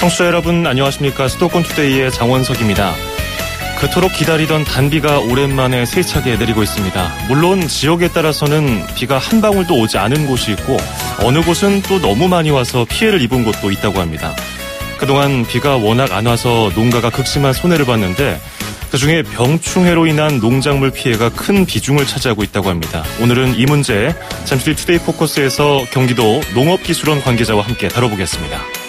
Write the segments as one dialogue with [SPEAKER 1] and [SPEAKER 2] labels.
[SPEAKER 1] 청취자 여러분 안녕하십니까 수도권 투데이의 장원석입니다. 그토록 기다리던 단비가 오랜만에 세차게 내리고 있습니다. 물론 지역에 따라서는 비가 한 방울도 오지 않은 곳이 있고 어느 곳은 또 너무 많이 와서 피해를 입은 곳도 있다고 합니다. 그동안 비가 워낙 안 와서 농가가 극심한 손해를 봤는데 그중에 병충해로 인한 농작물 피해가 큰 비중을 차지하고 있다고 합니다. 오늘은 이 문제 잠시 뒤 투데이 포커스에서 경기도 농업기술원 관계자와 함께 다뤄보겠습니다.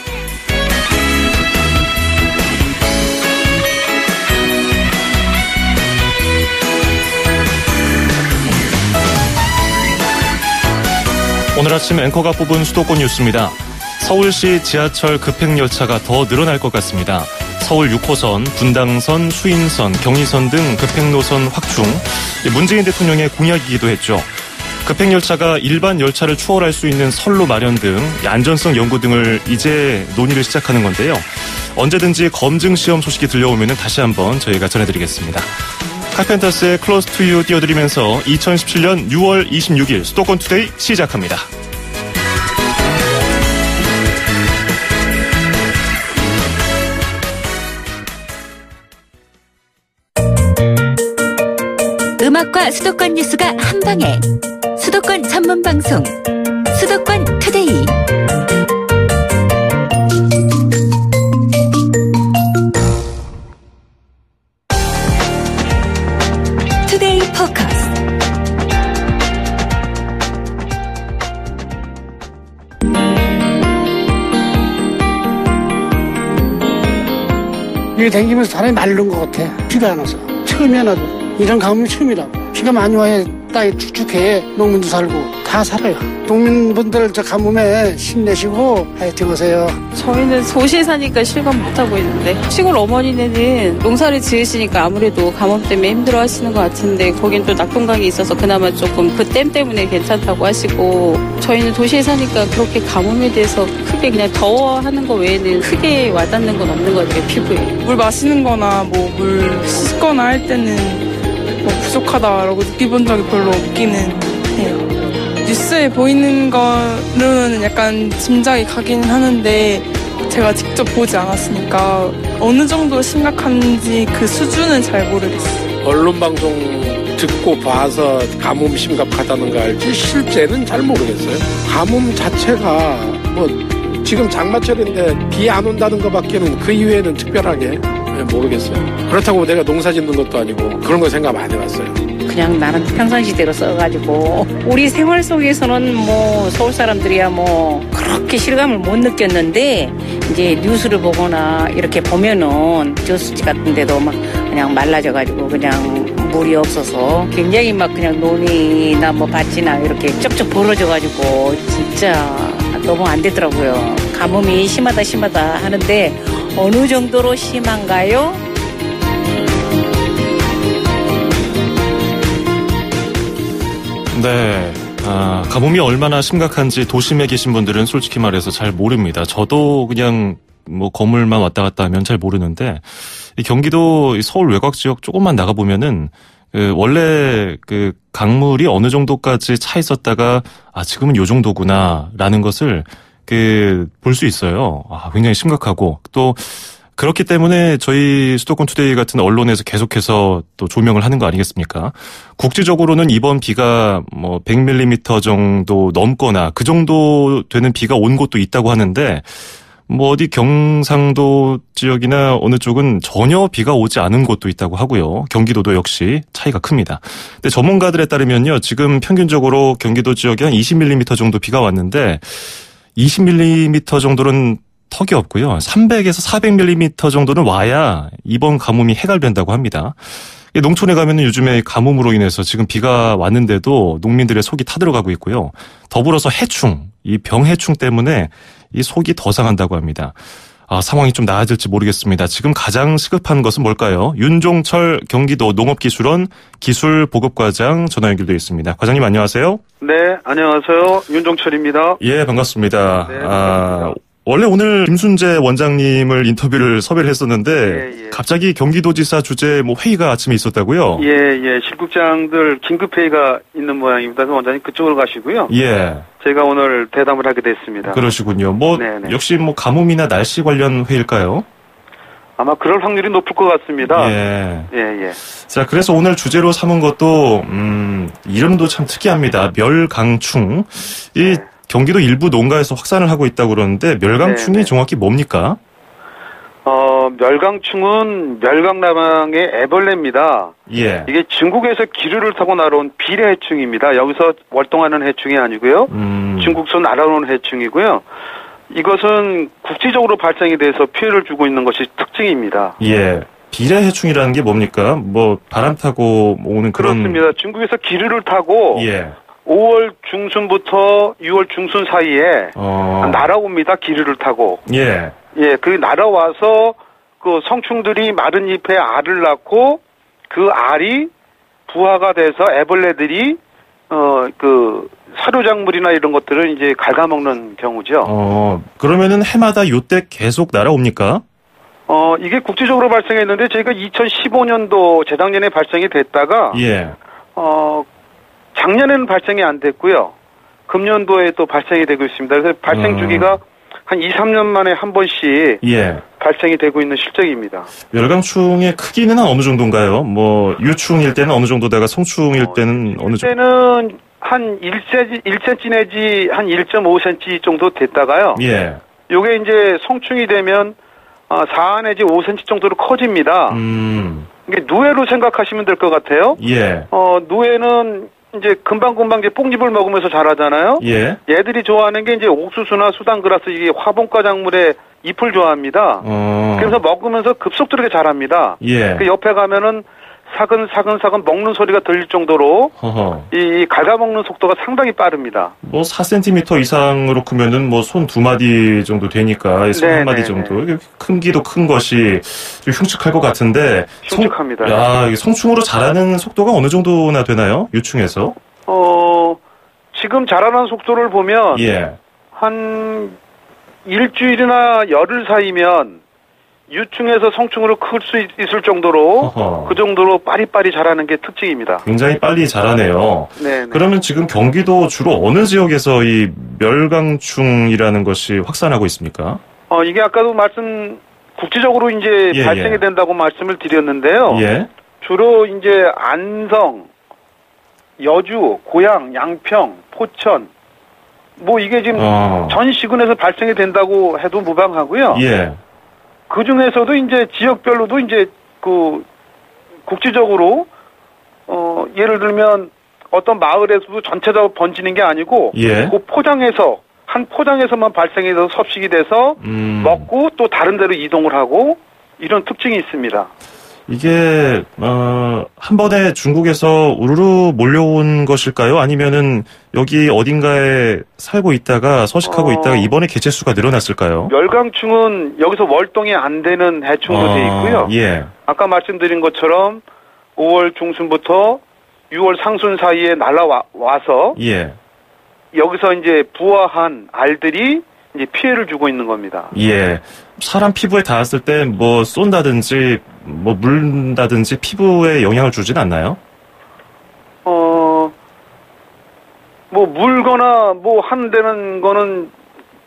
[SPEAKER 1] 오늘 아침 앵커가 뽑은 수도권 뉴스입니다. 서울시 지하철 급행열차가 더 늘어날 것 같습니다. 서울 6호선, 분당선, 수인선, 경의선 등 급행노선 확충, 문재인 대통령의 공약이기도 했죠. 급행열차가 일반 열차를 추월할 수 있는 선로 마련 등 안전성 연구 등을 이제 논의를 시작하는 건데요. 언제든지 검증 시험 소식이 들려오면 다시 한번 저희가 전해드리겠습니다. 카펜터스의 Close to You 띄워드리면서 2017년 6월 26일 수도권 투데이 시작합니다.
[SPEAKER 2] 음악과 수도권 뉴스가 한 방에 수도권 전문 방송 수도권 투데이 투데이 포커스
[SPEAKER 3] 이게 댕기면서 사람이 마른 것 같아. 비가 안 와서. 처음이야 나도. 이런 가뭄이 처음이라고. 비가 많이 와야 땅이 축축해. 농민도 살고 다 살아요. 농민분들 저 가뭄에 힘내시고 화이팅 하세요.
[SPEAKER 4] 저희는 도시에 사니까 실감 못하고 있는데 시골 어머니네는 농사를 지으시니까 아무래도 가뭄 때문에 힘들어 하시는 것 같은데 거긴 또 낙동강이 있어서 그나마 조금 그 댐 때문에 괜찮다고 하시고 저희는 도시에 사니까 그렇게 가뭄에 대해서 크게 그냥 더워하는 거 외에는 크게 와닿는 건 없는 것 같아요 피부에
[SPEAKER 5] 물 마시는 거나 뭐 물 씻거나 할 때는 뭐 부족하다라고 느껴본 적이 별로 없기는 해요. 뉴스에 보이는 거로는 약간 짐작이 가긴 하는데 제가 직접 보지 않았으니까 어느 정도 심각한지 그 수준은 잘 모르겠어요.
[SPEAKER 6] 언론 방송 듣고 봐서 가뭄 심각하다는 거 알지 실제는 잘 모르겠어요. 가뭄 자체가 뭐 지금 장마철인데 비 안 온다는 것밖에는 그 이외에는 특별하게 모르겠어요. 그렇다고 내가 농사 짓는 것도 아니고 그런 거 생각 안 해봤어요.
[SPEAKER 7] 그냥 나는 평상시대로 써가지고 우리 생활 속에서는 뭐 서울 사람들이야 뭐 그렇게 실감을 못 느꼈는데 이제 뉴스를 보거나 이렇게 보면은 저수지 같은 데도 막 그냥 말라져가지고 그냥 물이 없어서 굉장히 막 그냥 논이나 뭐 밭이나 이렇게 쩍쩍 벌어져가지고 진짜 너무 안 되더라고요. 가뭄이 심하다 심하다 하는데 어느 정도로 심한가요?
[SPEAKER 1] 네. 아, 가뭄이 얼마나 심각한지 도심에 계신 분들은 솔직히 말해서 잘 모릅니다. 저도 그냥 뭐 건물만 왔다 갔다 하면 잘 모르는데 이 경기도 서울 외곽 지역 조금만 나가 보면은 그 원래 그 강물이 어느 정도까지 차 있었다가 아 지금은 요 정도구나라는 것을 그 볼 수 있어요. 아 굉장히 심각하고 또 그렇기 때문에 저희 수도권 투데이 같은 언론에서 계속해서 또 조명을 하는 거 아니겠습니까? 국지적으로는 이번 비가 뭐 100mm 정도 넘거나 그 정도 되는 비가 온 곳도 있다고 하는데 뭐 어디 경상도 지역이나 어느 쪽은 전혀 비가 오지 않은 곳도 있다고 하고요. 경기도도 역시 차이가 큽니다. 근데 전문가들에 따르면요. 지금 평균적으로 경기도 지역에 한 20mm 정도 비가 왔는데 20mm 정도는 턱이 없고요. 300에서 400mm 정도는 와야 이번 가뭄이 해갈된다고 합니다. 농촌에 가면은 요즘에 가뭄으로 인해서 지금 비가 왔는데도 농민들의 속이 타들어가고 있고요. 더불어서 해충, 이 병해충 때문에 이 속이 더 상한다고 합니다. 아, 상황이 좀 나아질지 모르겠습니다. 지금 가장 시급한 것은 뭘까요? 윤종철 경기도 농업기술원 기술보급과장 전화 연결되어 있습니다. 과장님 안녕하세요.
[SPEAKER 8] 네, 안녕하세요. 윤종철입니다.
[SPEAKER 1] 예, 반갑습니다.
[SPEAKER 8] 네,
[SPEAKER 1] 아, 원래 오늘 김순재 원장님을 인터뷰를 섭외를 했었는데
[SPEAKER 8] 예, 예.
[SPEAKER 1] 갑자기 경기도지사 주재 뭐 회의가 아침에 있었다고요?
[SPEAKER 8] 예, 예. 실국장들 긴급 회의가 있는 모양입니다. 그래서 원장님 그쪽으로 가시고요.
[SPEAKER 1] 예,
[SPEAKER 8] 제가 오늘 대담을 하게 됐습니다.
[SPEAKER 1] 그러시군요. 뭐
[SPEAKER 8] 네네.
[SPEAKER 1] 역시 뭐 가뭄이나 날씨 관련 회의일까요?
[SPEAKER 8] 아마 그럴 확률이 높을 것 같습니다.
[SPEAKER 1] 예.
[SPEAKER 8] 예, 예.
[SPEAKER 1] 자, 그래서 오늘 주제로 삼은 것도 음, 이름도 참 특이합니다. 멸강충. 이
[SPEAKER 8] 네.
[SPEAKER 1] 경기도 일부 농가에서 확산을 하고 있다고 그러는데 멸강충이
[SPEAKER 8] 네, 네.
[SPEAKER 1] 정확히 뭡니까?
[SPEAKER 8] 어, 멸강충은 멸강나방의 애벌레입니다.
[SPEAKER 1] 예.
[SPEAKER 8] 이게 중국에서 기류를 타고 날아온 비례 해충입니다. 여기서 월동하는 해충이 아니고요.
[SPEAKER 1] 음,
[SPEAKER 8] 중국서 날아오는 해충이고요. 이것은 국지적으로 발생이 돼서 피해를 주고 있는 것이 특징입니다.
[SPEAKER 1] 예. 비례해충이라는 게 뭡니까? 뭐 바람 타고 오는 그런
[SPEAKER 8] 그렇습니다. 중국에서 기류를 타고
[SPEAKER 1] 예.
[SPEAKER 8] 5월 중순부터 6월 중순 사이에
[SPEAKER 1] 어.
[SPEAKER 8] 날아옵니다. 기류를 타고.
[SPEAKER 1] 예.
[SPEAKER 8] 예, 그 날아와서 그 성충들이 마른 잎에 알을 낳고 그 알이 부화가 돼서 애벌레들이 어 그 사료작물이나 이런 것들을 이제 갉아먹는 경우죠.
[SPEAKER 1] 어, 그러면은 해마다 요때 계속 날아옵니까?
[SPEAKER 8] 어 이게 국제적으로 발생했는데 저희가 2015년도 재작년에 발생이 됐다가
[SPEAKER 1] 예.
[SPEAKER 8] 어 작년에는 발생이 안 됐고요. 금년도에 또 발생이 되고 있습니다. 그래서 발생
[SPEAKER 1] 어.
[SPEAKER 8] 주기가 한 2, 3년 만에 한 번씩
[SPEAKER 1] 예.
[SPEAKER 8] 발생이 되고 있는 실정입니다.
[SPEAKER 1] 멸강충의 크기는 한 어느 정도인가요? 뭐 유충일 때는 어느 정도다가 성충일
[SPEAKER 8] 어,
[SPEAKER 1] 때는 어 느 정도?
[SPEAKER 8] 때는 한 1cm, 1cm 내지 한 1.5cm 정도 됐다가요.
[SPEAKER 1] 예.
[SPEAKER 8] 요게 이제 성충이 되면 아, 4 내지 5cm 정도로 커집니다.
[SPEAKER 1] 음.
[SPEAKER 8] 이게 누에로 생각하시면 될 것 같아요.
[SPEAKER 1] 예.
[SPEAKER 8] 어, 누에는 이제 금방금방 이제 뽕잎을 먹으면서 자라잖아요.
[SPEAKER 1] 예.
[SPEAKER 8] 얘들이 좋아하는 게 이제 옥수수나 수단그라스 이게 화분과 작물의 잎을 좋아합니다.
[SPEAKER 1] 어.
[SPEAKER 8] 그래서 먹으면서 급속도로 자랍니다.
[SPEAKER 1] 예.
[SPEAKER 8] 그 옆에 가면은 사근사근사근 먹는 소리가 들릴 정도로
[SPEAKER 1] 허허.
[SPEAKER 8] 이, 이 갉아먹는 속도가 상당히 빠릅니다.
[SPEAKER 1] 뭐 4cm 이상으로 크면은 뭐 손 두 마디 정도 되니까 손
[SPEAKER 8] 네,
[SPEAKER 1] 한 마디
[SPEAKER 8] 네,
[SPEAKER 1] 정도 이게 큰기도 큰 것이 좀 흉측할 것 같은데 성-
[SPEAKER 8] 흉측합니다.
[SPEAKER 1] 야, 이게 성충으로 자라는 속도가 어느 정도나 되나요? 유충에서?
[SPEAKER 8] 어, 지금 자라는 속도를 보면
[SPEAKER 1] 예.
[SPEAKER 8] 한 일주일이나 열흘 사이면 유충에서 성충으로 클 수 있을 정도로
[SPEAKER 1] 허허.
[SPEAKER 8] 그 정도로 빠리빠리 자라는 게 특징입니다.
[SPEAKER 1] 굉장히 빨리 자라네요.
[SPEAKER 8] 네. 네.
[SPEAKER 1] 그러면 지금 경기도 주로 어느 지역에서 이 멸강충이라는 것이 확산하고 있습니까?
[SPEAKER 8] 어, 이게 아까도 말씀 국지적으로 이제
[SPEAKER 1] 예,
[SPEAKER 8] 발생이
[SPEAKER 1] 예.
[SPEAKER 8] 된다고 말씀을 드렸는데요.
[SPEAKER 1] 예.
[SPEAKER 8] 주로 이제 안성, 여주, 고양, 양평, 포천 뭐 이게 지금
[SPEAKER 1] 어.
[SPEAKER 8] 전 시군에서 발생이 된다고 해도 무방하고요.
[SPEAKER 1] 예.
[SPEAKER 8] 그 중에서도 이제 지역별로도 이제 그 국지적으로 어 예를 들면 어떤 마을에서도 전체적으로 번지는 게 아니고
[SPEAKER 1] 예.
[SPEAKER 8] 그 포장에서 한 포장에서만 발생이 돼서 섭식이 돼서
[SPEAKER 1] 음.
[SPEAKER 8] 먹고 또 다른 데로 이동을 하고 이런 특징이 있습니다.
[SPEAKER 1] 이게 어, 한 번에 중국에서 우르르 몰려온 것일까요? 아니면은 여기 어딘가에 살고 있다가 서식하고
[SPEAKER 8] 어.
[SPEAKER 1] 있다가 이번에 개체 수가 늘어났을까요?
[SPEAKER 8] 멸강충은 여기서 월동이 안 되는 해충으로 돼 있고요.
[SPEAKER 1] 예.
[SPEAKER 8] 아까 말씀드린 것처럼 5월 중순부터 6월 상순 사이에 날아와서
[SPEAKER 1] 예.
[SPEAKER 8] 여기서 이제 부화한 알들이 이제 피해를 주고 있는 겁니다.
[SPEAKER 1] 예. 사람 피부에 닿았을 때 뭐 쏜다든지 뭐 물다든지 피부에 영향을 주진 않나요?
[SPEAKER 8] 어, 뭐 물거나 뭐 한다는 거는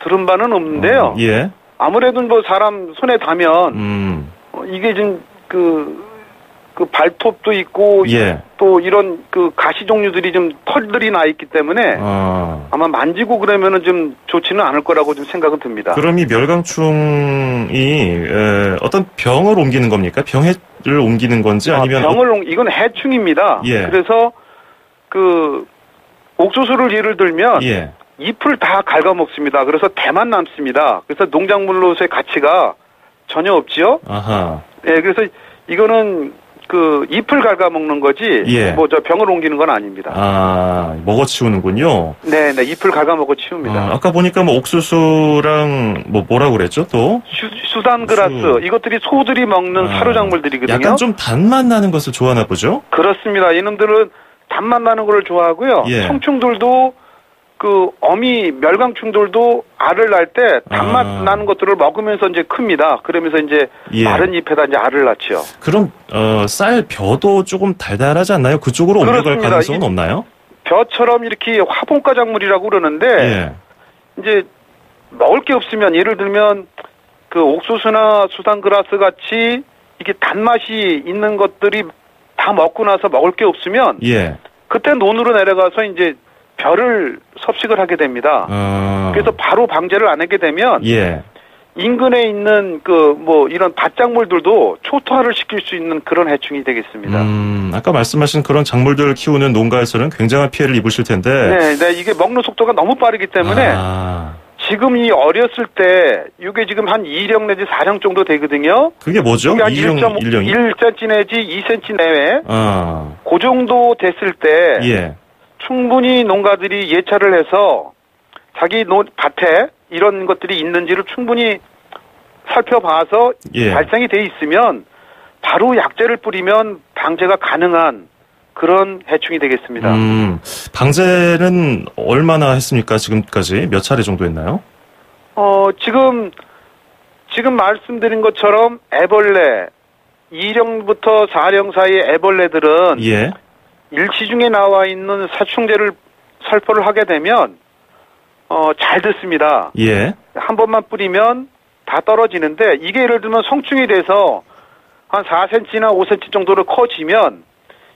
[SPEAKER 8] 들은 바는 없는데요.
[SPEAKER 1] 어, 예.
[SPEAKER 8] 아무래도 뭐 사람 손에 닿으면
[SPEAKER 1] 음.
[SPEAKER 8] 어, 이게 좀 그, 그 발톱도 있고
[SPEAKER 1] 예.
[SPEAKER 8] 또 이런 그 가시 종류들이 좀 털들이 나 있기 때문에
[SPEAKER 1] 어.
[SPEAKER 8] 아마 만지고 그러면은 좀 좋지는 않을 거라고 좀 생각은 듭니다.
[SPEAKER 1] 그럼 이 멸강충이 에, 어떤 병을 옮기는 겁니까? 병해를 옮기는 건지
[SPEAKER 8] 아,
[SPEAKER 1] 아니면
[SPEAKER 8] 병을 옮- 이건 해충입니다.
[SPEAKER 1] 예.
[SPEAKER 8] 그래서 그 옥수수를 예를 들면
[SPEAKER 1] 예.
[SPEAKER 8] 잎을 다 갉아먹습니다. 그래서 대만 남습니다. 그래서 농작물로서의 가치가 전혀 없지요.
[SPEAKER 1] 아하.
[SPEAKER 8] 예, 그래서 이거는 그 잎을 갉아먹는 거지
[SPEAKER 1] 예.
[SPEAKER 8] 뭐저 병을 옮기는 건 아닙니다.
[SPEAKER 1] 아, 먹어 치우는군요.
[SPEAKER 8] 네, 네, 잎을 갉아먹어 치웁니다.
[SPEAKER 1] 아, 아까 보니까 뭐 옥수수랑 뭐 뭐라고 그랬죠 또?
[SPEAKER 8] 수, 단 그라스
[SPEAKER 1] 수.
[SPEAKER 8] 이것들이 소들이 먹는
[SPEAKER 1] 아,
[SPEAKER 8] 사료작물들이거든요.
[SPEAKER 1] 약간 좀 단맛 나는 것을 좋아하나 보죠?
[SPEAKER 8] 그렇습니다. 이놈들은 단맛 나는 걸 좋아하고요.
[SPEAKER 1] 예.
[SPEAKER 8] 성충들도 그그 어미 멸강충들도 알을 낳을 때 단맛
[SPEAKER 1] 아.
[SPEAKER 8] 나는 것들을 먹으면서 이제 큽니다. 그러면서 이제
[SPEAKER 1] 예.
[SPEAKER 8] 마른 잎에다 이제 알을 낳죠.
[SPEAKER 1] 그럼 어, 쌀 벼도 조금 달달하지 않나요? 그쪽으로 옮겨갈. 가능성은
[SPEAKER 8] 이-
[SPEAKER 1] 없나요?
[SPEAKER 8] 벼처럼 이렇게 화분가 작물이라고 그러는데
[SPEAKER 1] 예.
[SPEAKER 8] 이제 먹을 게 없으면 예를 들면 그 옥수수나 수산그라스 같이 이게 단맛이 있는 것들이 다 먹고 나서 먹을 게 없으면
[SPEAKER 1] 예.
[SPEAKER 8] 그때 논으로 내려가서 이제 벼를 섭식을 하게 됩니다.
[SPEAKER 1] 어.
[SPEAKER 8] 그래서 바로 방제를 안 하게 되면
[SPEAKER 1] 예.
[SPEAKER 8] 인근에 있는 그 뭐 이런 밭작물들도 초토화를 시킬 수 있는 그런 해충이 되겠습니다.
[SPEAKER 1] 음, 아까 말씀하신 그런 작물들을 키우는 농가에서는 굉장한 피해를 입으실 텐데.
[SPEAKER 8] 네, 네, 이게 먹는 속도가 너무 빠르기 때문에
[SPEAKER 1] 아,
[SPEAKER 8] 지금 이 어렸을 때 이게 지금 한 2령 내지 4령 정도 되거든요.
[SPEAKER 1] 그게 뭐죠? 일령,
[SPEAKER 8] 1.5,
[SPEAKER 1] 일령이?
[SPEAKER 8] 1cm 내지 2cm 내외
[SPEAKER 1] 아,
[SPEAKER 8] 그 정도 됐을 때
[SPEAKER 1] 예.
[SPEAKER 8] 충분히 농가들이 예찰을 해서 자기 논 밭에 이런 것들이 있는지를 충분히 살펴봐서
[SPEAKER 1] 예.
[SPEAKER 8] 발생이 돼 있으면 바로 약제를 뿌리면 방제가 가능한 그런 해충이 되겠습니다.
[SPEAKER 1] 음, 방제는 얼마나 했습니까? 지금까지 몇 차례 정도 했나요?
[SPEAKER 8] 어, 지금, 지금 말씀드린 것처럼 애벌레, 2령부터 4령 사이의 애벌레들은
[SPEAKER 1] 예.
[SPEAKER 8] 일시중에 나와 있는 사충제를 살포를 하게 되면, 어, 잘 듣습니다.
[SPEAKER 1] 예.
[SPEAKER 8] 한 번만 뿌리면 다 떨어지는데, 이게 예를 들면 성충이 돼서 한 4cm나 5cm 정도로 커지면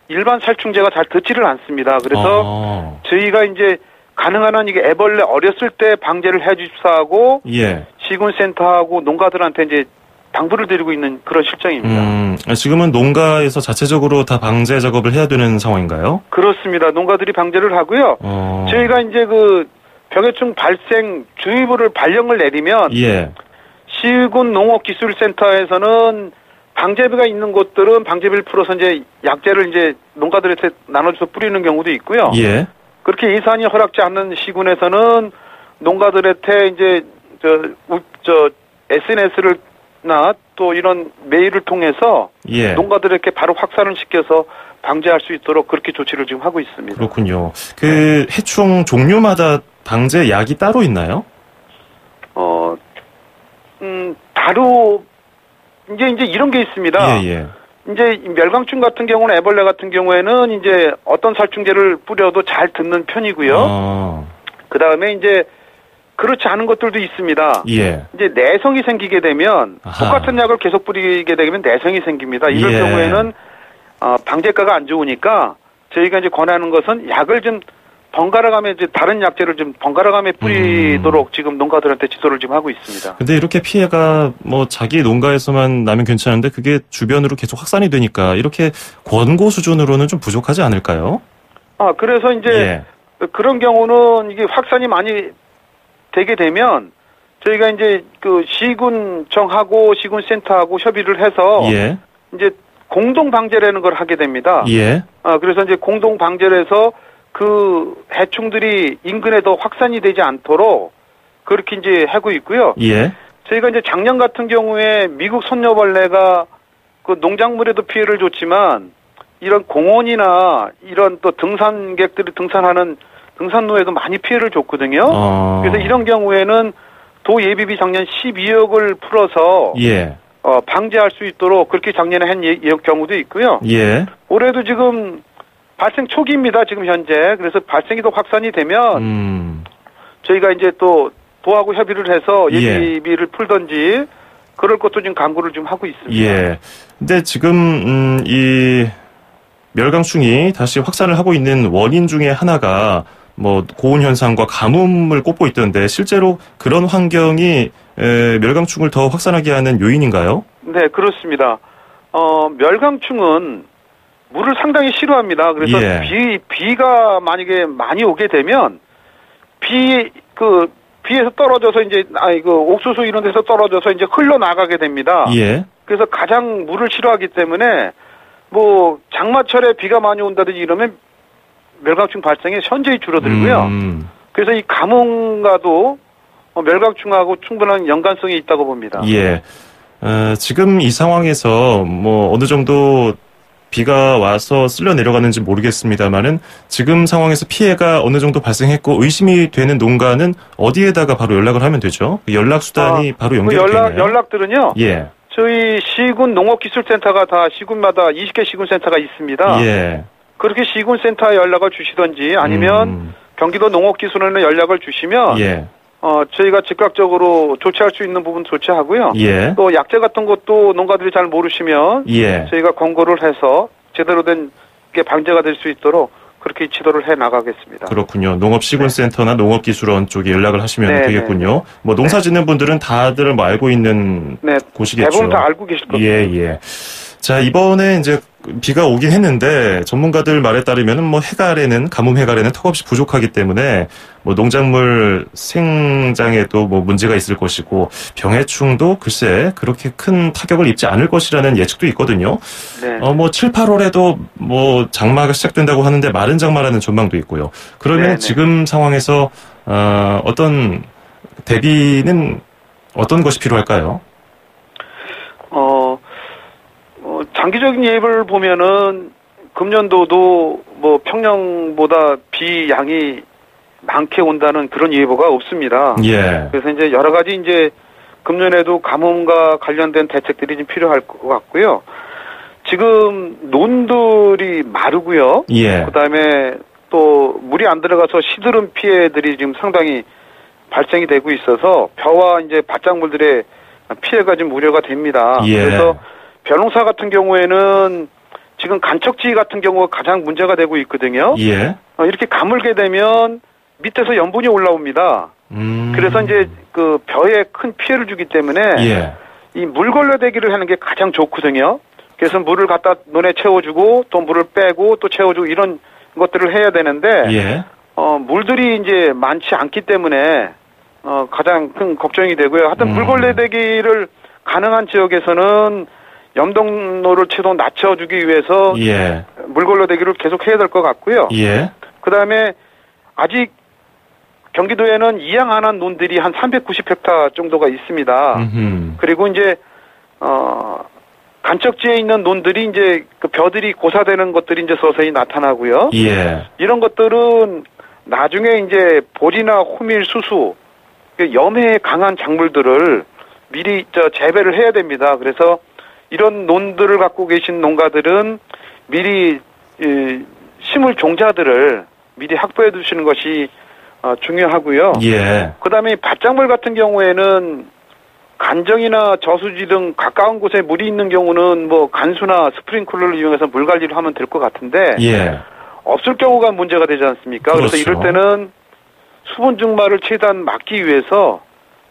[SPEAKER 8] 일반 살충제가 잘 듣지를 않습니다. 그래서
[SPEAKER 1] 어,
[SPEAKER 8] 저희가 이제 가능한 한 이게 애벌레 어렸을 때 방제를 해 주십사 하고
[SPEAKER 1] 예.
[SPEAKER 8] 시군센터하고 농가들한테 이제 당부를 드리고 있는 그런 실정입니다.
[SPEAKER 1] 음, 지금은 농가에서 자체적으로 다 방제 작업을 해야 되는 상황인가요?
[SPEAKER 8] 그렇습니다. 농가들이 방제를 하고요.
[SPEAKER 1] 어,
[SPEAKER 8] 저희가 이제 그 병해충 발생 주의보를 발령을 내리면
[SPEAKER 1] 예.
[SPEAKER 8] 시군 농업기술센터에서는 방제비가 있는 곳들은 방제비를 풀어서 이제 약제를 이제 농가들한테 나눠줘서 뿌리는 경우도 있고요.
[SPEAKER 1] 예.
[SPEAKER 8] 그렇게 예산이 허락지 않는 시군에서는 농가들한테 이제 저, 우- 저 SNS를 나또 이런 메일을 통해서
[SPEAKER 1] 예.
[SPEAKER 8] 농가들에게 바로 확산을 시켜서 방제할 수 있도록 그렇게 조치를 지금 하고 있습니다.
[SPEAKER 1] 그렇군요. 그 해충 종류마다 방제 약이 따로 있나요?
[SPEAKER 8] 어, 음, 다루 이제 이제 이런 게 있습니다.
[SPEAKER 1] 예, 예.
[SPEAKER 8] 이제 이 멸강충 같은 경우는 애벌레 같은 경우에는 이제 어떤 살충제를 뿌려도 잘 듣는 편이고요.
[SPEAKER 1] 어,
[SPEAKER 8] 그 다음에 이제 그렇지 않은 것들도 있습니다.
[SPEAKER 1] 예.
[SPEAKER 8] 이제 내성이 생기게 되면
[SPEAKER 1] 아하.
[SPEAKER 8] 똑같은 약을 계속 뿌리게 되면 내성이 생깁니다. 이럴
[SPEAKER 1] 예.
[SPEAKER 8] 경우에는 어, 방제가가 안 좋으니까 저희가 이제 권하는 것은 약을 좀 번갈아가며 이제 다른 약제를 좀 번갈아가며 뿌리도록 지금 농가들한테 지도를 지금 하고 있습니다.
[SPEAKER 1] 근데 이렇게 피해가 뭐 자기 농가에서만 나면 괜찮은데 그게 주변으로 계속 확산이 되니까 이렇게 권고 수준으로는 좀 부족하지 않을까요?
[SPEAKER 8] 아 그래서 이제
[SPEAKER 1] 예.
[SPEAKER 8] 그런 경우는 이게 확산이 많이 되게 되면 저희가 이제 그 시군청하고 시군센터하고 협의를 해서
[SPEAKER 1] 예.
[SPEAKER 8] 이제 공동 방제라는 걸 하게 됩니다.
[SPEAKER 1] 예.
[SPEAKER 8] 아, 그래서 이제 공동 방제를 해서 그 해충들이 인근에 더 확산이 되지 않도록 그렇게 이제 하고 있고요.
[SPEAKER 1] 예.
[SPEAKER 8] 저희가 이제 작년 같은 경우에 미국 손녀벌레가 그 농작물에도 피해를 줬지만 이런 공원이나 이런 또 등산객들이 등산하는 등산로에도 많이 피해를 줬거든요.
[SPEAKER 1] 어.
[SPEAKER 8] 그래서 이런 경우에는 도 예비비 작년 12억을 풀어서
[SPEAKER 1] 예.
[SPEAKER 8] 어, 방지할 수 있도록 그렇게 작년에 한 예, 예- 경우도 있고요.
[SPEAKER 1] 예.
[SPEAKER 8] 올해도 지금 발생 초기입니다. 지금 현재. 그래서 발생이 더 확산이 되면
[SPEAKER 1] 음.
[SPEAKER 8] 저희가 이제 또 도하고 협의를 해서
[SPEAKER 1] 예.
[SPEAKER 8] 예비비를 풀던지 그럴 것도 지금 강구를 좀 하고 있습니다.
[SPEAKER 1] 예. 근데 지금 음, 이 멸강충이 다시 확산을 하고 있는 원인 중에 하나가 뭐 고온 현상과 가뭄을 꼽고 있던데 실제로 그런 환경이 에, 멸강충을 더 확산하게 하는 요인인가요?
[SPEAKER 8] 네, 그렇습니다. 어, 멸강충은 물을 상당히 싫어합니다. 그래서
[SPEAKER 1] 예.
[SPEAKER 8] 비, 비가 만약에 많이 오게 되면 비, 그, 비에서 떨어져서 이제, 아이, 그, 옥수수 이런 데서 떨어져서 이제 흘러 나가게 됩니다.
[SPEAKER 1] 예.
[SPEAKER 8] 그래서 가장 물을 싫어하기 때문에 뭐, 장마철에 비가 많이 온다든지 이러면 멸강충 발생이 현저히 줄어들고요.
[SPEAKER 1] 음,
[SPEAKER 8] 그래서 이 가뭄과도 어, 멸강충하고 충분한 연관성이 있다고 봅니다.
[SPEAKER 1] 예. 어, 지금 이 상황에서 뭐 어느 정도 비가 와서 쓸려 내려가는지 모르겠습니다만은 지금 상황에서 피해가 어느 정도 발생했고 의심이 되는 농가는 어디에다가 바로 연락을 하면 되죠? 그 연락 수단이 바로
[SPEAKER 8] 그
[SPEAKER 1] 연결이
[SPEAKER 8] 연락? 연락들은요.
[SPEAKER 1] 예.
[SPEAKER 8] 저희 시군 농업기술센터가 다 시군마다 20개 시군센터가 있습니다.
[SPEAKER 1] 예.
[SPEAKER 8] 그렇게 시군센터에 연락을 주시던지 아니면
[SPEAKER 1] 음,
[SPEAKER 8] 경기도 농업기술원에 연락을 주시면
[SPEAKER 1] 예.
[SPEAKER 8] 어, 저희가 즉각적으로 조치할 수 있는 부분 조치하고요.
[SPEAKER 1] 예.
[SPEAKER 8] 또 약재 같은 것도 농가들이 잘 모르시면
[SPEAKER 1] 예.
[SPEAKER 8] 저희가 권고를 해서 제대로 된 게 방제가 될 수 있도록 그렇게 지도를 해 나가겠습니다.
[SPEAKER 1] 그렇군요. 농업시군센터나 농업기술원 쪽에 연락을 하시면
[SPEAKER 8] 네,
[SPEAKER 1] 되겠군요. 뭐 농사 짓는 분들은 다들 뭐 알고 있는
[SPEAKER 8] 네,
[SPEAKER 1] 곳이겠죠.
[SPEAKER 8] 대부분 다 알고 계실 겁니다.
[SPEAKER 1] 예, 예. 자, 이번에 이제 비가 오긴 했는데 전문가들 말에 따르면은 뭐 해갈에는 가뭄 해갈에는 턱없이 부족하기 때문에 뭐 농작물 생장에도 뭐 문제가 있을 것이고 병해충도 글쎄 그렇게 큰 타격을 입지 않을 것이라는 예측도 있거든요.
[SPEAKER 8] 네.
[SPEAKER 1] 어, 뭐 7, 8월에도 뭐 장마가 시작된다고 하는데 마른 장마라는 전망도 있고요. 그러면
[SPEAKER 8] 네 네.
[SPEAKER 1] 지금 상황에서 어, 어떤 대비는 어떤 것이 필요할까요?
[SPEAKER 8] 어, 어, 장기적인 예보를 보면은 금년도도 뭐 평년보다 비 양이 많게 온다는 그런 예보가 없습니다.
[SPEAKER 1] 예.
[SPEAKER 8] 그래서 이제 여러 가지 이제 금년에도 가뭄과 관련된 대책들이 좀 필요할 것 같고요. 지금 논들이 마르고요.
[SPEAKER 1] 예.
[SPEAKER 8] 그다음에 또 물이 안 들어가서 시드름 피해들이 지금 상당히 발생이 되고 있어서 벼와 이제 밭작물들의 피해가 좀 우려가 됩니다.
[SPEAKER 1] 예.
[SPEAKER 8] 그래서 벼농사 같은 경우에는 지금 간척지 같은 경우가 가장 문제가 되고 있거든요.
[SPEAKER 1] 예.
[SPEAKER 8] 어, 이렇게 가물게 되면 밑에서 염분이 올라옵니다.
[SPEAKER 1] 음.
[SPEAKER 8] 그래서 이제 그 벼에 큰 피해를 주기 때문에
[SPEAKER 1] 예.
[SPEAKER 8] 이 물 걸러대기를 하는 게 가장 좋거든요. 그래서 물을 갖다 논에 채워주고 또 물을 빼고 또 채워주고 이런 것들을 해야 되는데
[SPEAKER 1] 예.
[SPEAKER 8] 어 물들이 이제 많지 않기 때문에 어 가장 큰 걱정이 되고요. 하여튼
[SPEAKER 1] 음.
[SPEAKER 8] 물 걸러대기를 가능한 지역에서는 염동로를 최소 낮춰주기 위해서
[SPEAKER 1] 예.
[SPEAKER 8] 물 걸러 대기를 계속 해야 될 것 같고요.
[SPEAKER 1] 예.
[SPEAKER 8] 그 다음에 아직 경기도에는 이양 안 한 논들이 한 390헥타 정도가 있습니다.
[SPEAKER 1] 음흠.
[SPEAKER 8] 그리고 이제 어 간척지에 있는 논들이 이제 그 벼들이 고사되는 것들이 이제 서서히 나타나고요.
[SPEAKER 1] 예.
[SPEAKER 8] 이런 것들은 나중에 이제 보리나 호밀, 수수 그 염해에 강한 작물들을 미리 저 재배를 해야 됩니다. 그래서 이런 논들을 갖고 계신 농가들은 미리 이, 심을 종자들을 미리 확보해 두시는 것이 어, 중요하고요.
[SPEAKER 1] 예.
[SPEAKER 8] 그다음에 밭작물 같은 경우에는 간정이나 저수지 등 가까운 곳에 물이 있는 경우는 뭐 간수나 스프링클러를 이용해서 물 관리를 하면 될 것 같은데
[SPEAKER 1] 예.
[SPEAKER 8] 없을 경우가 문제가 되지 않습니까? 그래서
[SPEAKER 1] 그렇죠.
[SPEAKER 8] 이럴 때는 수분 증말을 최대한 막기 위해서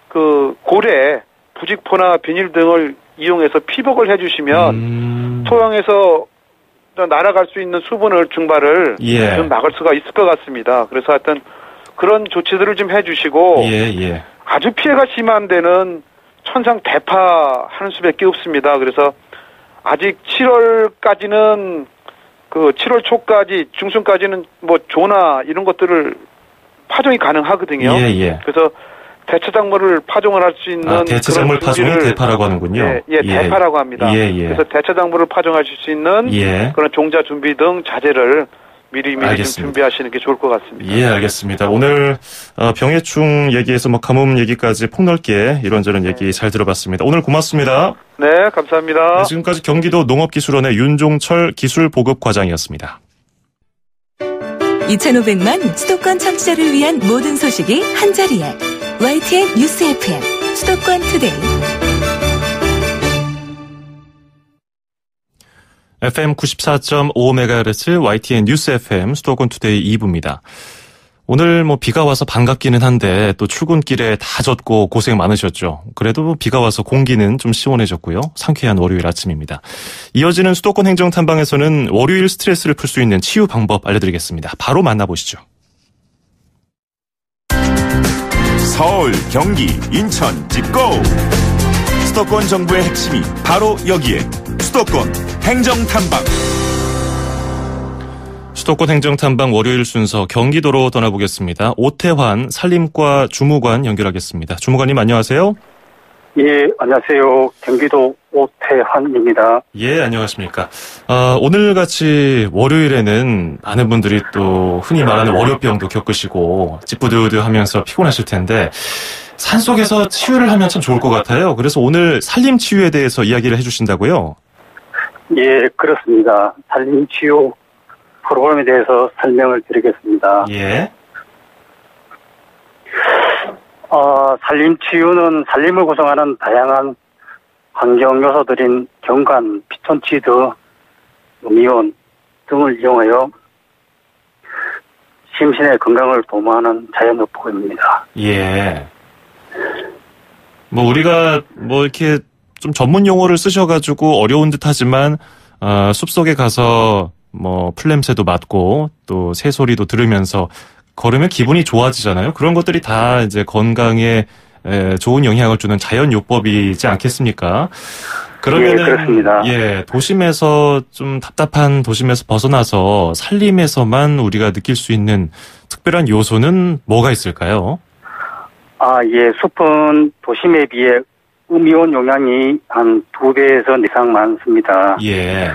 [SPEAKER 8] 그 고래, 부직포나 비닐 등을 이용해서 피복을 해주시면
[SPEAKER 1] 음.
[SPEAKER 8] 토양에서 날아갈 수 있는 수분을 증발을
[SPEAKER 1] 예.
[SPEAKER 8] 좀 막을 수가 있을 것 같습니다. 그래서 하여튼 그런 조치들을 좀 해주시고
[SPEAKER 1] 예, 예.
[SPEAKER 8] 아주 피해가 심한 데는 천상 대파 하는 수밖에 없습니다. 그래서 아직 7월까지는 그 7월 초까지 중순까지는 뭐 조나 이런 것들을 파종이 가능하거든요.
[SPEAKER 1] 예, 예.
[SPEAKER 8] 그래서 대체작물을 파종을 할 수 있는
[SPEAKER 1] 아, 대체작물 파종이 대파라고 하는군요.
[SPEAKER 8] 예, 예, 대파라고 합니다.
[SPEAKER 1] 예, 예.
[SPEAKER 8] 그래서 대체작물을 파종하실 수 있는
[SPEAKER 1] 예.
[SPEAKER 8] 그런 종자 준비 등 자재를 미리 미리 좀
[SPEAKER 1] 알겠습니다.
[SPEAKER 8] 준비하시는 게 좋을 것 같습니다.
[SPEAKER 1] 예, 알겠습니다. 오늘 어, 병해충 얘기에서 뭐 가뭄 얘기까지 폭넓게 이런저런 얘기 잘 들어봤습니다. 오늘 고맙습니다.
[SPEAKER 8] 네, 감사합니다.
[SPEAKER 1] 네, 지금까지 경기도 농업기술원의 윤종철 기술보급과장이었습니다.
[SPEAKER 2] 2,500만 수도권 청취자를 위한 모든 소식이 한자리에 YTN 뉴스 FM 수도권 투데이
[SPEAKER 1] FM 94.5MHz YTN 뉴스 FM 수도권 투데이 2부입니다. 오늘 뭐 비가 와서 반갑기는 한데 또 출근길에 다 젖고 고생 많으셨죠. 그래도 비가 와서 공기는 좀 시원해졌고요. 상쾌한 월요일 아침입니다. 이어지는 수도권 행정 탐방에서는 월요일 스트레스를 풀 수 있는 치유 방법 알려드리겠습니다. 바로 만나보시죠.
[SPEAKER 9] 서울, 경기, 인천, 찍고! 수도권 정부의 핵심이 바로 여기에 수도권 행정탐방.
[SPEAKER 1] 수도권 행정탐방 월요일 순서 경기도로 떠나보겠습니다. 오태환 산림과 주무관 연결하겠습니다. 주무관님 안녕하세요.
[SPEAKER 10] 예, 안녕하세요. 경기도 오태환입니다.
[SPEAKER 1] 예, 안녕하십니까. 아, 오늘 같이 월요일에는 많은 분들이 또 흔히 말하는 월요병도 겪으시고 찌뿌드드 하면서 피곤하실 텐데 산 속에서 치유를 하면 참 좋을 것 같아요. 그래서 오늘 살림 치유에 대해서 이야기를 해주신다고요?
[SPEAKER 10] 예, 그렇습니다. 산림 치유 프로그램에 대해서 설명을 드리겠습니다.
[SPEAKER 1] 예.
[SPEAKER 10] 어, 산림 치유는 산림을 구성하는 다양한 환경 요소들인 경관, 피톤치드, 미온 등을 이용하여 심신의 건강을 도모하는 자연요법입니다.
[SPEAKER 1] 예. 뭐 우리가 뭐 이렇게 좀 전문 용어를 쓰셔가지고 어려운 듯하지만 어, 숲속에 가서 뭐 풀냄새도 맡고 또 새소리도 들으면서 걸으면 기분이 좋아지잖아요. 그런 것들이 다 이제 건강에 에, 좋은 영향을 주는 자연 요법이지 않겠습니까? 그러면은
[SPEAKER 10] 예, 그렇습니다.
[SPEAKER 1] 예, 도심에서 좀 답답한 도심에서 벗어나서 살림에서만 우리가 느낄 수 있는 특별한 요소는 뭐가 있을까요?
[SPEAKER 10] 아, 예, 숲은 도심에 비해 음이온 용량이 한 두 배에서 네 이상 많습니다.
[SPEAKER 1] 예.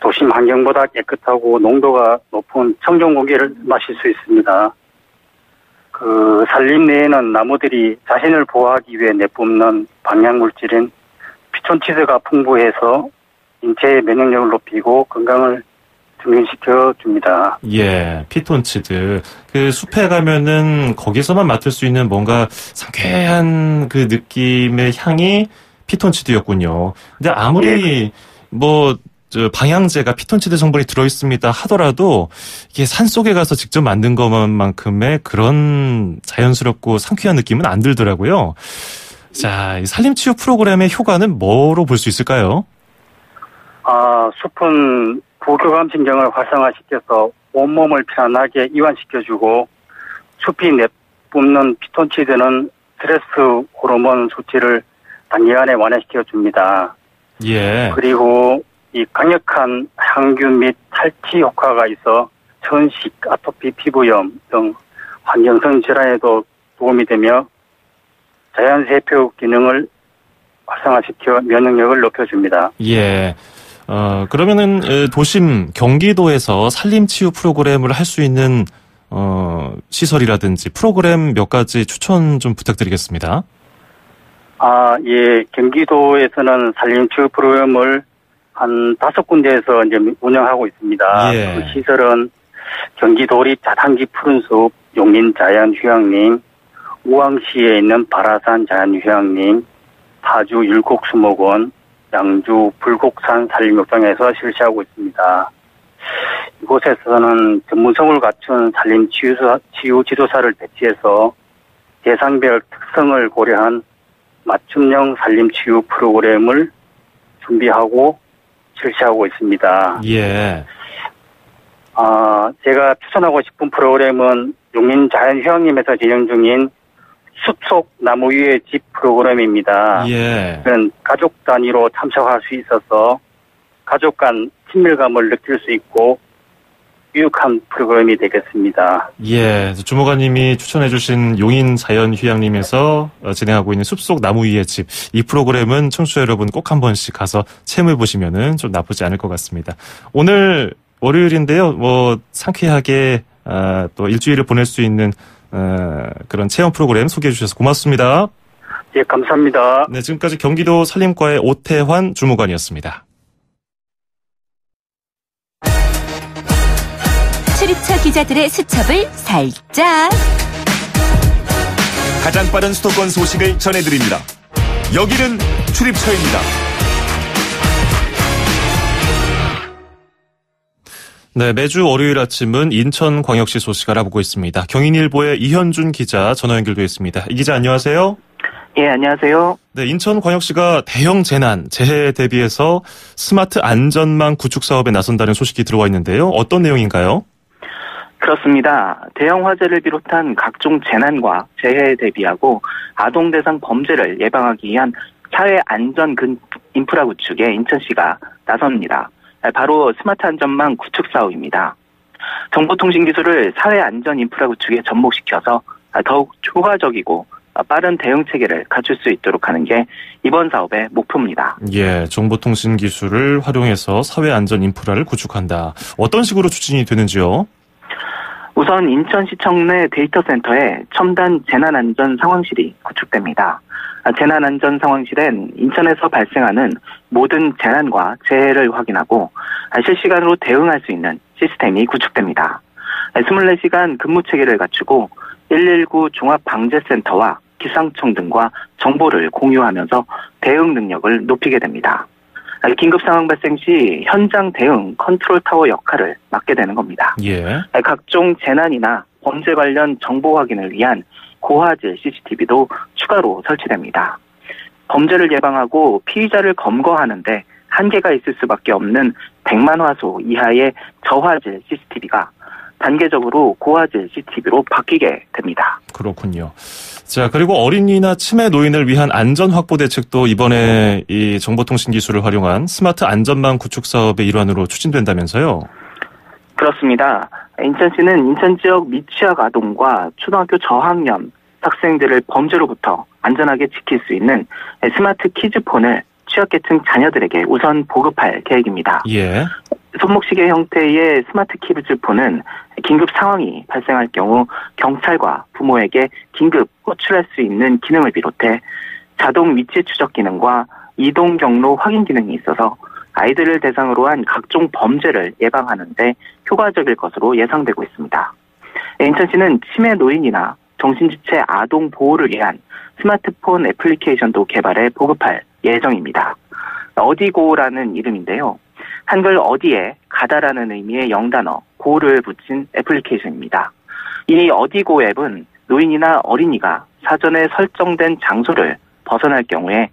[SPEAKER 10] 도심 환경보다 깨끗하고 농도가 높은 청정 공기를 마실 수 있습니다. 그 산림 내에는 나무들이 자신을 보호하기 위해 내뿜는 방향 물질인 피톤치드가 풍부해서 인체의 면역력을 높이고 건강을 증진시켜 줍니다.
[SPEAKER 1] 예, 피톤치드. 그 숲에 가면은 거기서만 맡을 수 있는 뭔가 상쾌한 그 느낌의 향이 피톤치드였군요. 근데 아무리 뭐, 저 방향제가 피톤치드 성분이 들어 있습니다 하더라도 이게 산 속에 가서 직접 만든 것만큼의 그런 자연스럽고 상쾌한 느낌은 안 들더라고요. 자, 이 산림치유 프로그램의 효과는 뭐로 볼 수 있을까요?
[SPEAKER 10] 아, 숲은 부교감 신경을 활성화시켜서 온몸을 편안하게 이완시켜주고 숲이 내뿜는 피톤치드는 스트레스 호르몬 수치를 단기간에 완화시켜 줍니다.
[SPEAKER 1] 예.
[SPEAKER 10] 그리고 이 강력한 항균 및 탈취 효과가 있어 천식, 아토피 피부염 등 환경성 질환에도 도움이 되며 자연세포 기능을 활성화시켜 면역력을 높여줍니다.
[SPEAKER 1] 예. 어, 그러면은 에, 도심 경기도에서 산림 치유 프로그램을 할 수 있는 어, 시설이라든지 프로그램 몇 가지 추천 좀 부탁드리겠습니다.
[SPEAKER 10] 아, 예, 경기도에서는 산림치유 프로그램을 한 다섯 군데에서 이제 운영하고 있습니다.
[SPEAKER 1] 예.
[SPEAKER 10] 그 시설은 경기도립 자탄기 푸른숲 용인 자연휴양림, 우왕시에 있는 바라산 자연휴양림, 파주 율곡수목원, 양주 불곡산 산림욕장에서 실시하고 있습니다. 이곳에서는 전문성을 갖춘 산림 치유, 치유 지도사를 배치해서 대상별 특성을 고려한 맞춤형 산림 치유 프로그램을 준비하고 실시하고 있습니다.
[SPEAKER 1] 예.
[SPEAKER 10] 아, 제가 추천하고 싶은 프로그램은 용인 자연휴양림에서 진행 중인 숲속 나무 위의 집 프로그램입니다.
[SPEAKER 1] 예.
[SPEAKER 10] 가족 단위로 참석할 수 있어서 가족 간 친밀감을 느낄 수 있고 유익한 프로그램이 되겠습니다.
[SPEAKER 1] 예. 주무관님이 추천해주신 용인 자연휴양림에서 어, 진행하고 있는 숲속 나무 위의 집. 이 프로그램은 청취자 여러분 꼭 한 번씩 가서 체험해 보시면은 좀 나쁘지 않을 것 같습니다. 오늘 월요일인데요. 뭐 상쾌하게 아, 또 일주일을 보낼 수 있는 어, 그런 체험 프로그램 소개해 주셔서 고맙습니다.
[SPEAKER 10] 예, 감사합니다.
[SPEAKER 1] 네, 지금까지 경기도 산림과의 오태환 주무관이었습니다.
[SPEAKER 2] 출입처 기자들의 수첩을 살짝
[SPEAKER 9] 가장 빠른 수도권 소식을 전해드립니다. 여기는 출입처입니다.
[SPEAKER 1] 네, 매주 월요일 아침은 인천광역시 소식 알아보고 있습니다. 경인일보의 이현준 기자 전화 연결돼 있습니다. 이 기자 안녕하세요.
[SPEAKER 11] 예, 안녕하세요.
[SPEAKER 1] 네, 인천광역시가 대형 재난, 재해에 대비해서 스마트 안전망 구축 사업에 나선다는 소식이 들어와 있는데요. 어떤 내용인가요?
[SPEAKER 11] 그렇습니다. 대형 화재를 비롯한 각종 재난과 재해에 대비하고 아동 대상 범죄를 예방하기 위한 사회 안전 근 인프라 구축에 인천시가 나섭니다. 바로 스마트 안전망 구축 사업입니다. 정보통신 기술을 사회 안전 인프라 구축에 접목시켜서 더욱 효과적이고 빠른 대응 체계를 갖출 수 있도록 하는 게 이번 사업의 목표입니다.
[SPEAKER 1] 예, 정보통신 기술을 활용해서 사회 안전 인프라를 구축한다. 어떤 식으로 추진이 되는지요?
[SPEAKER 11] 우선 인천시청 내 데이터 센터에 첨단 재난안전 상황실이 구축됩니다. 아, 재난안전 상황실엔 인천에서 발생하는 모든 재난과 재해를 확인하고 아, 실시간으로 대응할 수 있는 시스템이 구축됩니다. 24시간 근무 체계를 갖추고 119 종합방재센터와 기상청 등과 정보를 공유하면서 대응 능력을 높이게 됩니다. 긴급 상황 발생 시 현장 대응 컨트롤 타워 역할을 맡게 되는 겁니다.
[SPEAKER 1] 예.
[SPEAKER 11] 각종 재난이나 범죄 관련 정보 확인을 위한 고화질 CCTV도 추가로 설치됩니다. 범죄를 예방하고 피의자를 검거하는데 한계가 있을 수밖에 없는 100만 화소 이하의 저화질 CCTV가 단계적으로 고화질 CCTV로 바뀌게 됩니다.
[SPEAKER 1] 그렇군요. 자, 그리고 어린이나 치매 노인을 위한 안전 확보 대책도 이번에 이 정보통신 기술을 활용한 스마트 안전망 구축 사업의 일환으로 추진된다면서요?
[SPEAKER 11] 그렇습니다. 인천시는 인천 지역 미취학 아동과 초등학교 저학년 학생들을 범죄로부터 안전하게 지킬 수 있는 스마트 키즈폰을 취약계층 자녀들에게 우선 보급할 계획입니다.
[SPEAKER 1] 예.
[SPEAKER 11] 손목시계 형태의 스마트 키즈폰은 긴급 상황이 발생할 경우 경찰과 부모에게 긴급 호출할 수 있는 기능을 비롯해 자동 위치 추적 기능과 이동 경로 확인 기능이 있어서 아이들을 대상으로 한 각종 범죄를 예방하는데 효과적일 것으로 예상되고 있습니다. 인천시는 치매 노인이나 정신지체 아동 보호를 위한 스마트폰 애플리케이션도 개발해 보급할 예정입니다. 어디고라는 이름인데요. 한글 어디에 가다라는 의미의 영단어 고를 붙인 애플리케이션입니다. 이 어디고 앱은 노인이나 어린이가 사전에 설정된 장소를 벗어날 경우에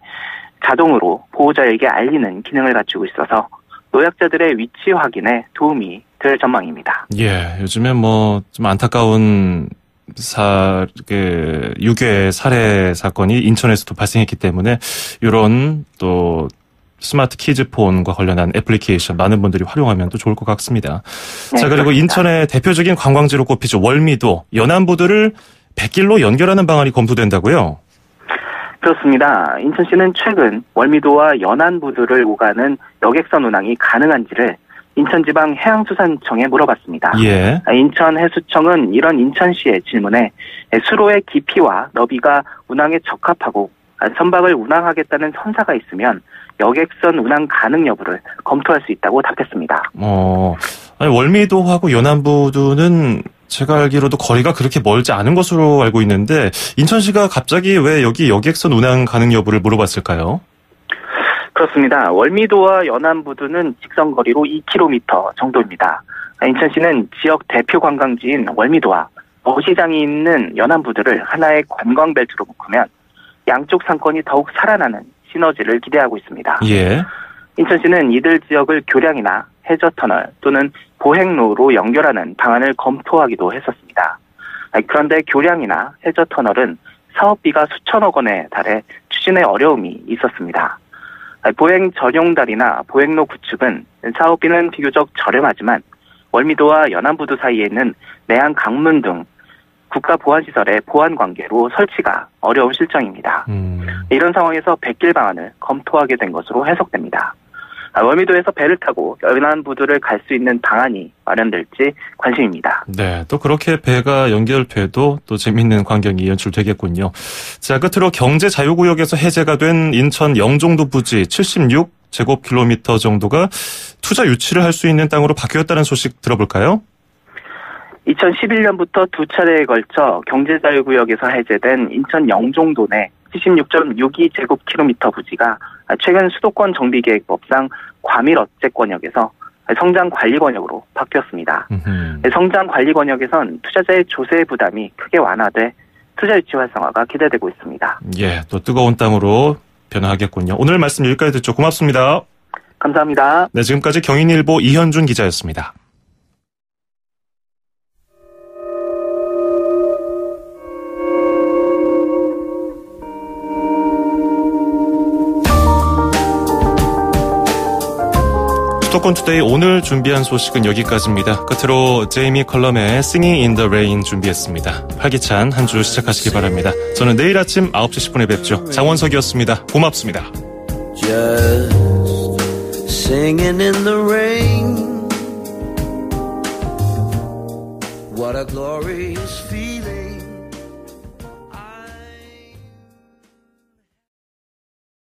[SPEAKER 11] 자동으로 보호자에게 알리는 기능을 갖추고 있어서 노약자들의 위치 확인에 도움이 될 전망입니다.
[SPEAKER 1] 예, 요즘에 뭐 좀 안타까운 사, 그, 유괴 살해 사건이 인천에서도 발생했기 때문에 이런 또 스마트 키즈폰과 관련한 애플리케이션 많은 분들이 활용하면 또 좋을 것 같습니다.
[SPEAKER 11] 네,
[SPEAKER 1] 자, 그리고
[SPEAKER 11] 그렇습니다.
[SPEAKER 1] 인천의 대표적인 관광지로 꼽히죠. 월미도, 연안부두를 백길로 연결하는 방안이 검토된다고요?
[SPEAKER 11] 그렇습니다. 인천시는 최근 월미도와 연안부두를 오가는 여객선 운항이 가능한지를 인천지방 해양수산청에 물어봤습니다.
[SPEAKER 1] 예.
[SPEAKER 11] 인천해수청은 이런 인천시의 질문에 수로의 깊이와 너비가 운항에 적합하고 선박을 운항하겠다는 선사가 있으면 여객선 운항 가능 여부를 검토할 수 있다고 답했습니다.
[SPEAKER 1] 어, 아니, 월미도하고 연안부두는 제가 알기로도 거리가 그렇게 멀지 않은 것으로 알고 있는데 인천시가 갑자기 왜 여기 여객선 운항 가능 여부를 물어봤을까요?
[SPEAKER 11] 그렇습니다. 월미도와 연안부두는 직선 거리로 2km 정도입니다. 인천시는 지역 대표 관광지인 월미도와 어시장이 있는 연안부두를 하나의 관광벨트로 묶으면 양쪽 상권이 더욱 살아나는 시너지를 기대하고 있습니다.
[SPEAKER 1] 예.
[SPEAKER 11] 인천시는 이들 지역을 교량이나 해저터널 또는 보행로로 연결하는 방안을 검토하기도 했었습니다. 그런데 교량이나 해저터널은 사업비가 수천억 원에 달해 추진에 어려움이 있었습니다. 보행 전용 다리나 보행로 구축은 사업비는 비교적 저렴하지만 월미도와 연안부두 사이에는 내양 강문 등 국가 보안시설의 보안 관계로 설치가 어려운 실정입니다.
[SPEAKER 1] 음,
[SPEAKER 11] 이런 상황에서 백길 방안을 검토하게 된 것으로 해석됩니다. 아, 월미도에서 배를 타고 연안부두를 갈 수 있는 방안이 마련될지 관심입니다.
[SPEAKER 1] 네. 또 그렇게 배가 연결돼도 또 재밌는 광경이 연출되겠군요. 자, 끝으로 경제 자유구역에서 해제가 된 인천 영종도 부지 76 제곱킬로미터 정도가 투자 유치를 할 수 있는 땅으로 바뀌었다는 소식 들어볼까요?
[SPEAKER 11] 2011년부터 두 차례에 걸쳐 경제자유구역에서 해제된 인천 영종도 내 76.62제곱킬로미터 부지가 최근 수도권 정비계획법상 과밀어째권역에서 성장관리권역으로 바뀌었습니다.
[SPEAKER 1] 음흠.
[SPEAKER 11] 성장관리권역에선 투자자의 조세 부담이 크게 완화돼 투자 유치 활성화가 기대되고 있습니다.
[SPEAKER 1] 예, 또 뜨거운 땅으로 변화하겠군요. 오늘 말씀 여기까지 듣죠. 고맙습니다.
[SPEAKER 11] 감사합니다.
[SPEAKER 1] 네, 지금까지 경인일보 이현준 기자였습니다. 수도권 투데이 오늘 준비한 소식은 여기까지입니다. 끝으로 제이미 컬럼의 Singing in the Rain 준비했습니다. 활기찬 한 주 시작하시기 바랍니다. 저는 내일 아침 9시 10분에 뵙죠. 네. 장원석이었습니다. 고맙습니다.
[SPEAKER 12] What a glory.